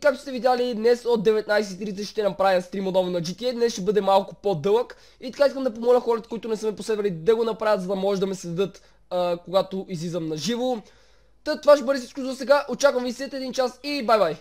Както сте видяли, днес от 19.30 ще направя стрим отново на GTA. Днес ще бъде малко по-дълъг. И така искам да помоля хората, които не са ме последвали, да го направят, за да може да ме следят, а, когато излизам на живо. Та това ще бъде всичко за сега. Очаквам ви след един час и бай-бай!